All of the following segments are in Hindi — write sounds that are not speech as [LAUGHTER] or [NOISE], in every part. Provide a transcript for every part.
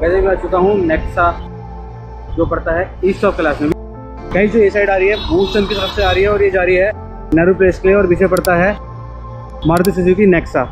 वैसे मैं आ चुका हूँ नेक्सा जो पड़ता है ईस्ट ऑफ़ क्लास में कहीं से ये साइड आ रही है भूषण की तरफ़ से आ रही है और ये जा रही है नेहरू प्लेस के और पीछे पड़ता है, Maruti Suzuki Nexa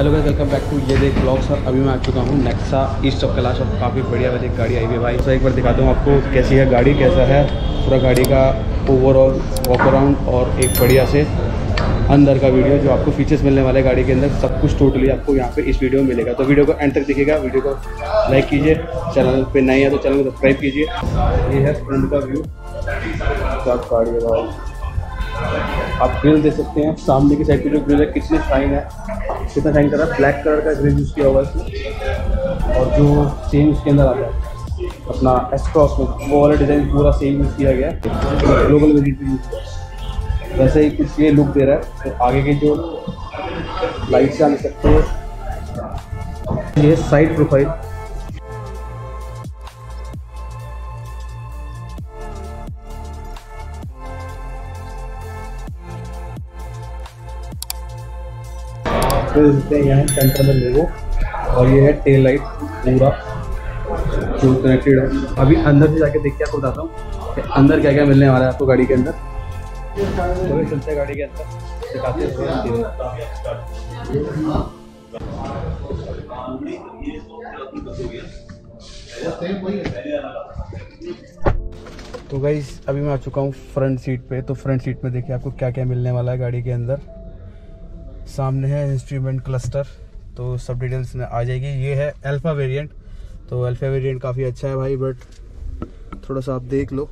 hello guys welcome back to ये देख ब्लॉग सर अभी मैं आ चुका हूँ नेक्सा ईस्ट ऑफ़ कैलाश और काफ़ी बढ़िया वाली गाड़ी आई हुई है भाई। तो एक बार दिखाता हूँ आपको कैसी है गाड़ी, कैसा है पूरा गाड़ी का ओवरऑल वॉक अराउंड और एक बढ़िया से अंदर का वीडियो जो आपको फीचर्स मिलने वाले गाड़ी के अंदर। सब कुछ टोटली आपको यहाँ पे इस वीडियो में मिलेगा। तो वीडियो को एंड तक दिखेगा वीडियो को लाइक कीजिए। चैनल पे नए हैं तो चैनल को सब्सक्राइब कीजिए। ये है फ्रंट का व्यू गाड़ी है भाई। आप ग्रिल दे सकते हैं। सामने की साइड पे जो ग्रिल है, कितनी शाइन है। कितना शाइन कर? रहा है ब्लैक कलर का ग्रिल यूज़ किया हुआ है और जो सेम उसके अंदर आता है। अपना एस क्रॉस में वो वाला डिज़ाइन पूरा सेम यूज़ किया गया है। ग्लोबल वेरियंट यूज़ किया वैसे ही कुछ ये लुक दे रहा है। तो आगे के जो लाइट से आ सकते हैं ये साइड प्रोफ़ाइल देख हैं यहाँ सेंटर में लोगो और ये है टेल लाइट पूरा जो कनेक्टेड है। अभी अंदर से जाके देख के आपको बताता हूँ कि अंदर क्या क्या मिलने वाला है आपको गाड़ी के अंदर। तो चलते गाड़ी के अंदर तो गाइस अभी मैं आ चुका हूँ फ्रंट सीट पे तो फ्रंट सीट में देखिए आपको क्या क्या मिलने वाला है गाड़ी के अंदर। सामने है इंस्ट्रूमेंट क्लस्टर तो सब डिटेल्स में आ जाएगी। ये है अल्फ़ा वेरिएंट तो अल्फ़ा वेरिएंट काफ़ी अच्छा है भाई बट थोड़ा सा आप देख लो।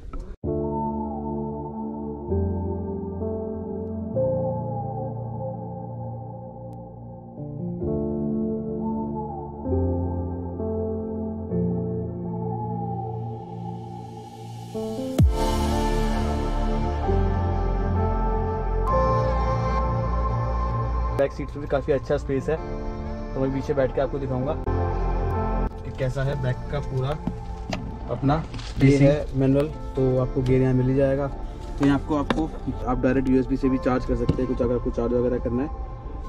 बैक सीट पे भी काफ़ी अच्छा स्पेस है। तो मैं पीछे बैठ के आपको दिखाऊँगा कि कैसा है बैक का पूरा अपना। ये है मैनुअल तो आपको गेयर यहाँ मिल ही जाएगा। तो यहाँ आपको आपको आप डायरेक्ट यूएसबी से भी चार्ज कर सकते हैं कुछ अगर आपको चार्ज वगैरह करना है।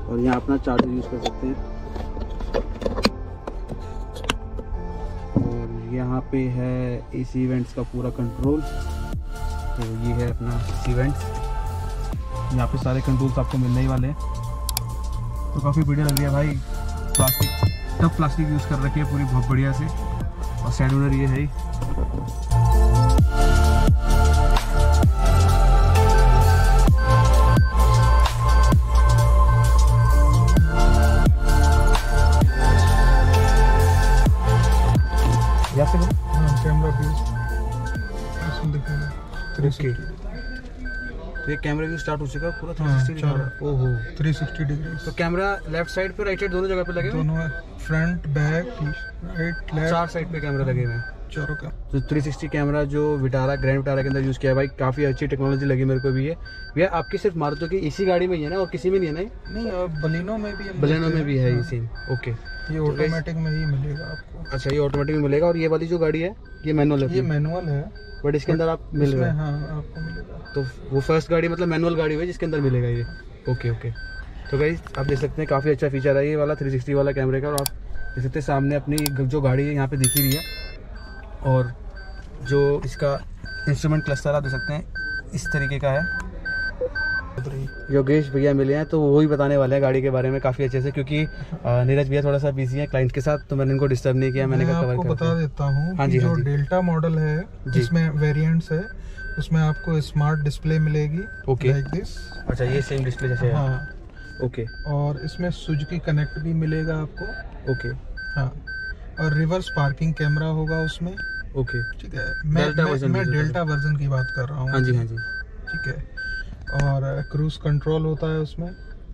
और यहाँ अपना चार्जर यूज़ कर सकते हैं। और यहाँ पे है एसी इवेंट्स का पूरा कंट्रोल तो ये है अपना एसी इवेंट्स यहाँ पे सारे कंट्रोल्स आपको मिलने ही वाले हैं। तो काफ़ी बढ़िया लग रही है भाई। प्लास्टिक सब प्लास्टिक यूज़ कर रखी है पूरी बहुत बढ़िया से। और ओनर ये है। कैमरा थ्री ओके तो ये कैमरा भी स्टार्ट हो चुका है पूरा 360 दिखा रहा है। ओहो 360 डिग्री। तो कैमरा लेफ़्ट साइड पे राइट साइड दोनों जगह पे लगे दोनों फ्रंट बैक राइट लेफ़्ट चार साइड पे कैमरा लगे हुए हैं। चारों का। तो 360 कैमरा जो विटारा ग्रैंड विटारा के अंदर यूज़ किया है भाई काफ़ी अच्छी टेक्नोलॉजी लगी मेरे को भी ये। भैया आपकी सिर्फ़ मारुति की इसी गाड़ी में ही है ना और किसी में नहीं है ना नहीं बलिनो में भी हम बलेनो में भी है ये हाँ, सेम ओके ये ऑटोमेटिक में ही मिलेगा आपको। अच्छा ये ऑटोमेटिक में मिलेगा और ये वाली जो गाड़ी है ये मैनुअल है ये मैनुअल है। बट इसके अंदर आप मिल रहे हैं? हाँ आपको मिलेगा। तो वो फ़र्स्ट गाड़ी मतलब मैनुअल गाड़ी हुई जिसके अंदर मिलेगा ये। ओके ओके तो भाई आप देख सकते हैं काफ़ी अच्छा फीचर है ये वाला 360 वाला कैमरे का और आप देख सकते हैं सामने अपनी जो गाड़ी है यहाँ पे दिखी रही है। और जो इसका इंस्ट्रूमेंट क्लस्टर आप देख सकते हैं इस तरीके का है। योगेश भैया मिले हैं तो वो ही बताने वाले हैं गाड़ी के बारे में काफ़ी अच्छे से क्योंकि नीरज भैया थोड़ा सा बिज़ी है क्लाइंट के साथ तो मैंने इनको डिस्टर्ब नहीं किया मैंने मैं कहा आपको कवर बता देता हूँ हाँ जी, हाँ जो जी। डेल्टा मॉडल है जिसमें वेरिएंट्स है उसमें आपको स्मार्ट डिस्प्ले मिलेगी ओके लाइक दिस अच्छा ये सेम डिस्प्ले जैसे हाँ। ओके और इसमें सुजुकी कनेक्ट भी मिलेगा आपको। ओके हाँ। और रिवर्स पार्किंग कैमरा होगा उसमें। ओके ठीक है। मैं Delta मैं, version मैं डेल्टा वर्जन की बात कर रहा हूँ। हाँ जी हाँ जी। ठीक है। और क्रूज कंट्रोल होता है उसमें।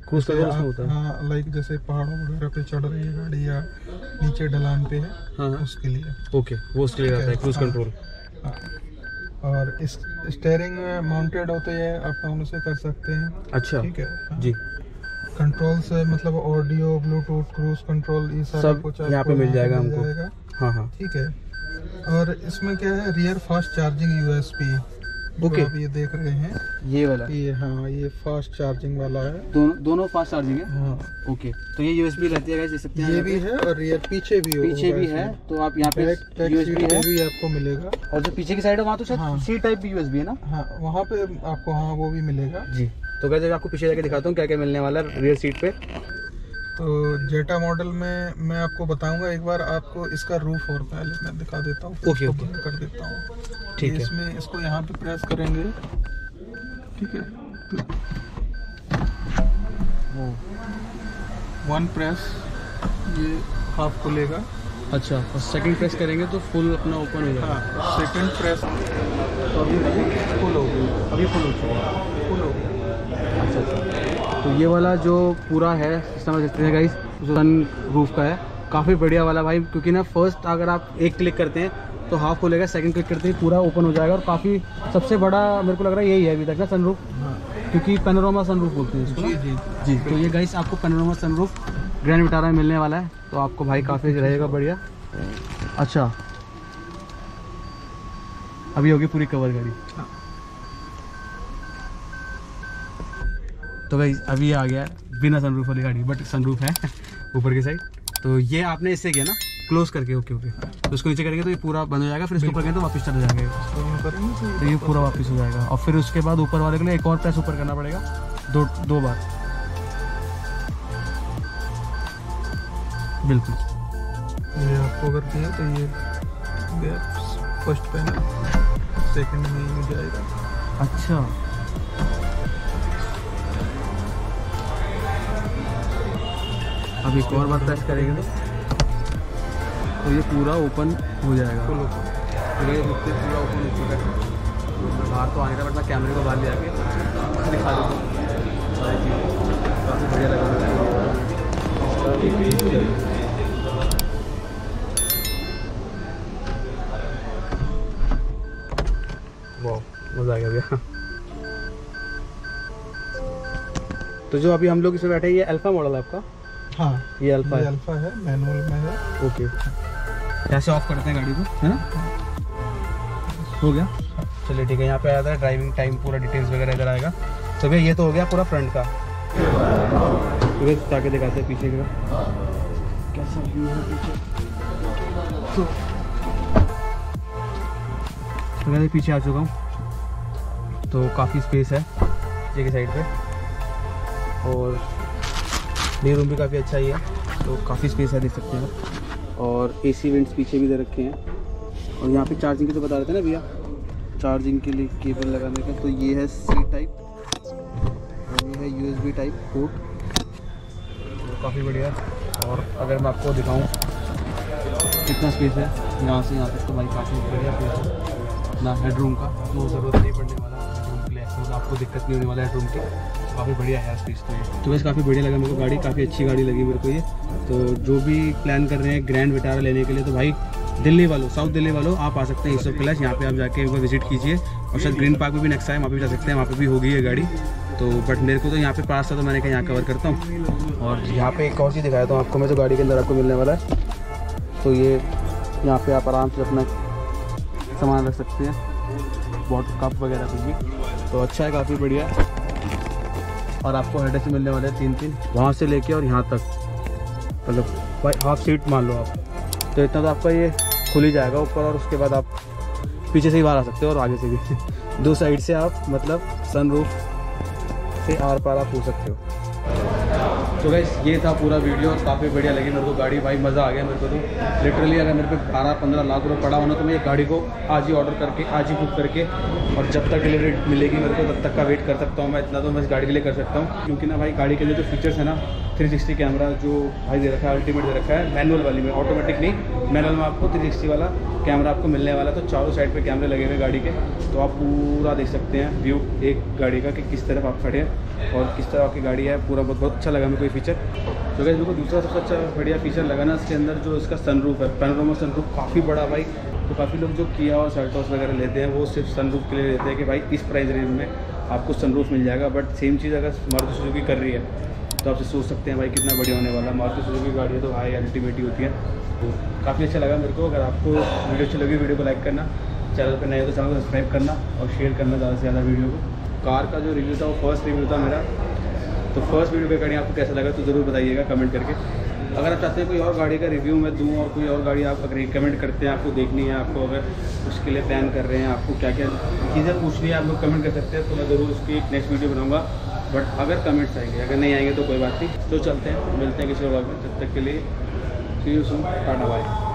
क्रूज कंट्रोल होता है। हाँ लाइक जैसे पहाड़ों वगैरह पे चढ़ रही है गाड़ी या नीचे ढलान पे है हाँ हाँ। उसके लिए। ओके वो उसके लिए रहता है क्रूज हाँ। कंट्रोल हाँ। और इस स्टेयरिंग माउंटेड होते हैं आप डाउन से कर सकते हैं। अच्छा। ठीक है हाँ। जी। कंट्रोल से मतलब ऑडियो ब्लूटूथ क्रूज कंट्रोल ये सारा सब कुछ यहाँ पे मिल जाएगा हमको। जाएगा। हाँ हाँ। ठीक है। और इसमें क्या है rear fast charging USP Okay. आप ये देख रहे हैं ये वाला। ये हाँ ये फास्ट चार्जिंग वाला है। दोनों दोनों फास्ट चार्जिंग है? हाँ। ओके। तो ये यूएसबी रहती है हैं ये भी है और रियर पीछे भी पीछे भी है तो आप यहाँ पे यूएसबी है। भी आपको मिलेगा। और जो पीछे की साइड है वहाँ तो हाँ। शायद सी टाइप भी यूएसबी है ना? हाँ वहाँ पे आपको हाँ वो भी मिलेगा। जी। तो कैसे आपको पीछे जाके दिखाता हूँ क्या क्या मिलने वाला है रियर सीट पे। तो जेटा मॉडल में मैं आपको बताऊँगा एक बार आपको इसका रूफ और पहले मैं दिखा देता हूँ okay. बंद कर देता हूँ। ठीक है। इसमें इसको यहाँ पे प्रेस करेंगे। ठीक है? तो वन प्रेस ये हाफ़ खुलेगा। अच्छा और सेकंड प्रेस करेंगे तो फुल अपना ओपन हो जाएगा। हाँ सेकंड प्रेस तो अभी फुल हो गई अभी फुल हो चुका फुल हो गई। तो ये वाला जो पूरा है समझ सकते हैं गाइस सन रूफ का है काफ़ी बढ़िया वाला भाई क्योंकि ना फ़र्स्ट अगर आप एक क्लिक करते हैं तो हाफ़ खुलेगा सेकंड क्लिक करते ही पूरा ओपन हो जाएगा और काफ़ी सबसे बड़ा मेरे को लग रहा है यही है अभी तक ना सनरूफ हाँ। क्योंकि पेनोरामा सनरूफ बोलते हैं इसको जी जी। जी तो ये गाइस आपको पेनोरामा सनरूफ ग्रैंड विटारा में मिलने वाला है तो आपको भाई काफ़ी रहेगा बढ़िया। अच्छा। अभी होगी पूरी कवर गाड़ी। तो भाई अभी आ गया बिना सनरूफ वाली गाड़ी बट सनरूफ है [LAUGHS] ऊपर की साइड तो ये आपने इससे किया ना क्लोज करके ओके ओके तो इसको नीचे करेंगे तो ये पूरा बंद हो जाएगा फिर इसको ऊपर करेंगे तो वापस चले जाएगा। तो ये पूरा वापस हो जाएगा। और फिर उसके बाद ऊपर वाले के लिए एक और प्रेस ऊपर करना पड़ेगा दो दो बार। बिल्कुल। ये आपको अगर किया तो ये फ़र्स्ट पैनल सेकंड में जाएगा। अच्छा। अब एक और बार प्रेस करेंगे तो तो ये पूरा ओपन हो जाएगा। तो पूरा ओपन हो चुका है। बाहर तो आने का बट मैं कैमरे को बाहर ले आके दिखा देता हूँ। काफ़ी बढ़िया लगा। वाह मज़ा आ गया भैया। तो जो अभी हम लोग इसमें बैठे ये अल्फ़ा मॉडल है आपका? हाँ। ये अल्फ़ा है। अल्फ़ा है मैनुअल में है। ओके कैसे ऑफ़ करते हैं गाड़ी को है ना? हो गया। चलिए ठीक है यहाँ पे आया था ड्राइविंग टाइम पूरा डिटेल्स वगैरह इधर आएगा। तो भैया ये तो हो गया पूरा फ्रंट का। तो ताके दिखाते हैं पीछे का कैसा व्यू है पीछे तो तो मैं पीछे आ चुका हूँ। तो काफ़ी स्पेस है पीछे की साइड पे। और डे रूम भी काफ़ी अच्छा ही है तो काफ़ी स्पेस है देख सकते हैं आप। और एसी वेंट्स पीछे भी दे रखे हैं। और यहाँ पे चार्जिंग की तो बता रहे थे ना भैया? चार्जिंग के लिए केबल लगाने का तो ये है सी टाइप और ये है यूएसबी टाइप पोर्ट तो काफ़ी बढ़िया। और अगर मैं आपको दिखाऊँ, कितना स्पेस है? यहाँ से यहाँ तक तो भाई काफ़ी बढ़िया स्पेस है। अपना हेडरूम का तो ज़रूरत नहीं पड़ने वाला हेडरूम के लिए। आपको दिक्कत नहीं होने वाला है रूम की। काफ़ी बढ़िया है स्पेस तो तो वैसे काफ़ी बढ़िया लगा मेरे को गाड़ी, काफ़ी अच्छी गाड़ी लगी मेरे को ये। तो जो भी प्लान कर रहे हैं ग्रैंड विटारा लेने के लिए तो भाई दिल्ली वालों साउथ दिल्ली वालों, आप आ सकते हैं ईसो क्लास यहाँ पे आप जाके बार विज़िट कीजिए। और शायद ग्रीन पार्क में भी नेक्स्ट टाइम वहाँ पे भी जा सकते हैं, वहाँ पे भी होगी ये गाड़ी। तो बट मेरे को तो यहाँ पे पास था तो मैंने कहा यहाँ कवर करता हूँ। और यहाँ पे एक और चीज़ दिखाया था आपको मैं तो गाड़ी के अंदर आपको मिलने वाला है। तो ये, यहाँ पे आप आराम से अपना सामान रख सकते हैं। बॉटल कप वगैरह कुछ भी। तो अच्छा है, काफ़ी बढ़िया। और आपको हेड मिलने वाले तीन तीन वहाँ से लेके और यहाँ तक। मतलब हाफ़ सीट मान लो आप। तो इतना तो आपका ये खुल ही जाएगा ऊपर और उसके बाद आप पीछे से ही बाहर आ सकते हो और आगे से भी। [LAUGHS] दो साइड से आप मतलब सनरूफ से आर पार आप हो सकते हो। तो गैस ये था पूरा वीडियो काफ़ी बढ़िया लगी मेरे को गाड़ी। भाई, मज़ा आ गया मेरे को तो। लिटरली अगर मेरे पे बारह, पंद्रह लाख रुपये पड़ा होना तो मैं एक गाड़ी को आज ही ऑर्डर करके, आज ही बुक करके, और जब तक डिलीवरी मिलेगी मेरे को, तब तक का वेट कर सकता हूँ मैं। इतना तो मैं इस गाड़ी के लिए कर सकता हूँ। क्योंकि ना भाई, गाड़ी के लिए जो फीचर्स है ना 360 कैमरा जो भाई दे रखा है अल्टीमेट दे रखा है मैनुअल वाली में ऑटोमेटिक नहीं मैनुअल में आपको 360 वाला कैमरा आपको मिलने वाला है। तो चारों साइड पे कैमरे लगे हुए गाड़ी के। तो आप पूरा देख सकते हैं व्यू एक गाड़ी का कि किस तरफ़ आप खड़े हैं और किस तरह आपकी गाड़ी है। पूरा बहुत बहुत अच्छा लगा मेरे को ये फीचर तो गैस मेरे दूसरा सबसे अच्छा बढ़िया फीचर लगा ना इसके अंदर जो इसका सनरूफ है। पैनोरमा सनरूफ काफ़ी बड़ा भाई। तो काफ़ी लोग जो किया और सर्टॉस वगैरह लेते हैं, वो सिर्फ़ सनरूफ के लिए लेते हैं कि भाई इस प्राइस रेंज में आपको सनरूफ मिल जाएगा। बट सेम चीज़ अगर मारुति सुजुकी कर रही है तो आपसे सोच सकते हैं भाई कितना बढ़िया होने वाला है। मारुति सुजुकी की गाड़ी है तो हाई अल्टीमेट होती है। तो काफ़ी अच्छा लगा मेरे को। अगर आपको वीडियो अच्छी लगी, वीडियो को लाइक करना, चैनल पर नए हो तो चैनल को सब्सक्राइब करना और शेयर करना ज़्यादा से ज़्यादा वीडियो को। कार का जो रिव्यू था वो फ़र्स्ट रिव्यू था मेरा। तो फ़र्स्ट वीडियो पे गाड़ी आपको कैसा लगा तो ज़रूर बताइएगा कमेंट करके। अगर आप चाहते हैं कोई और गाड़ी का रिव्यू मैं दूँ और कोई और गाड़ी आप अगर रिकमेंड करते हैं, आपको देखनी है, आपको अगर उसके लिए प्लान कर रहे हैं, आपको क्या क्या चीज़ें पूछनी है, आप लोग कमेंट कर सकते हैं तो मैं ज़रूर उसकी नेक्स्ट वीडियो बनाऊँगा। बट अगर कमेंट्स आएँगे, अगर नहीं आएँगे तो कोई बात नहीं। तो चलते हैं, मिलते हैं किसी और में। तब तक के लिए see you soon tata bye